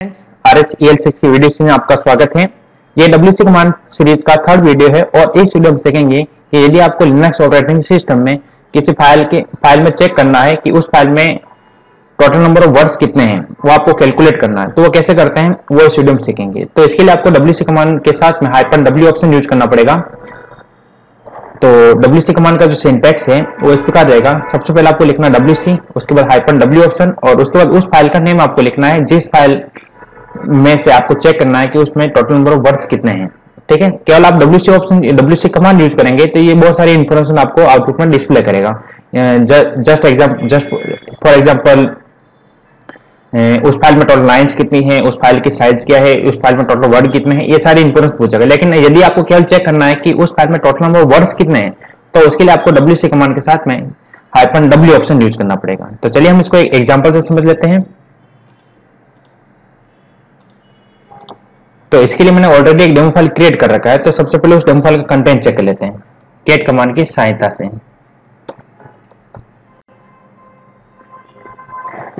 Six की video में आपका स्वागत है। ये डब्ल्यू सी कमांड सीरीज़ का थर्ड वीडियो है और इस वीडियो में कि यदि आपको लिनक्स ऑपरेटिंग सिस्टम में किसी फ़ाइल के फ़ाइल में चेक करना है कि उस फ़ाइल में टोटल नंबर ऑफ़ वर्ड्स कितने हैं, वो आपको कैलकुलेट करना है तो वो कैसे करते हैं, वो इस वीडियो में सीखेंगे। तो इसके लिए आपको डब्ल्यू सी कमांड के साथ में हाइपन डब्ल्यू ऑप्शन यूज़ करना पड़ेगा। तो डब्ल्यू सी कमांड का जो सिंटेक्स है, वो इस प्रकार रहेगा। सबसे पहले आपको लिखना डब्ल्यू सी उसके बाद हाइपन डब्ल्यू ऑप्शन और उसके बाद उस फ़ाइल का नेम आपको लिखना है, जिस फ़ाइल में से आपको चेक करना है कि उसमें टोटल नंबर ऑफ़ वर्ड्स कितने हैं। ठीक है? केवल आप W C option W C command use करेंगे तो ये बहुत सारी इंफॉर्मेशन आपको आउटपुट में डिस्प्ले करेगा। Just exam just for example उस फ़ाइल में टोटल लाइंस कितनी है, उस फ़ाइल की साइज़ क्या है, उस फ़ाइल में टोटल वर्ड कितने हैं, ये सारी इंफॉर्मेशन पूछेगा लेकिन यदि आपको केवल चेक करना है कि उस फ़ाइल में टोटल नंबर वर्ड्स कितने हैं तो उसके लिए आपको डब्ल्यू सी कमांड के साथ में हाइपन डब्ल्यू ऑप्शन यूज़ करना पड़ेगा। तो चलिए हम इसको एक एग्ज़ाम्पल से समझ लेते हैं। तो इसके लिए मैंने ऑलरेडी एक डेमो फ़ाइल क्रिएट कर रखा है तो सबसे पहले उस डेमो फ़ाइल का कंटेंट चेक कर लेते हैं। केट कमांड की सहायता से।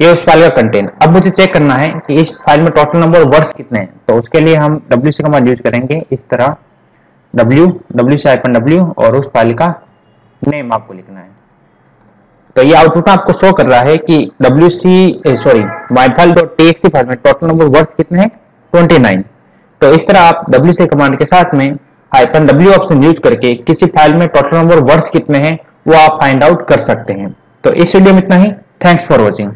ये उस फ़ाइल का कंटेंट अब मुझे चेक करना है कि इस फ़ाइल में टोटल नंबर वर्ड्स कितने हैं। तो उसके लिए हम डब्ल्यू सी कमांड यूज़ करेंगे। इस तरह W W C hyphen W और उस फ़ाइल का नेम आपको लिखना है। तो ये आउटपुट आपको शो कर रहा है कि W C sorry my file dot T file में टोटल नंबर वर्ड्स कितने हैं? 29 तो इस तरह आप डब्ल्यू से कमांड के साथ में हाइपन डब्ल्यू ऑप्शन यूज़ करके किसी फ़ाइल में टोटल नंबर वर्ड्स कितने हैं, वो आप फाइंड आउट कर सकते हैं। तो इस वीडियो में इतना ही। Thanks for watching